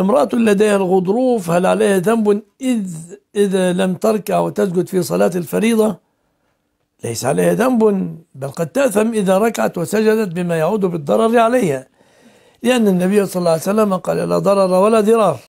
امرأة لديها الغضروف هل عليها ذنب؟ إذ إذا لم تركع وتسجد في صلاة الفريضة ليس عليها ذنب بل قد تأثم إذا ركعت وسجدت بما يعود بالضرر عليها. لأن النبي صلى الله عليه وسلم قال لا ضرر ولا ضرار.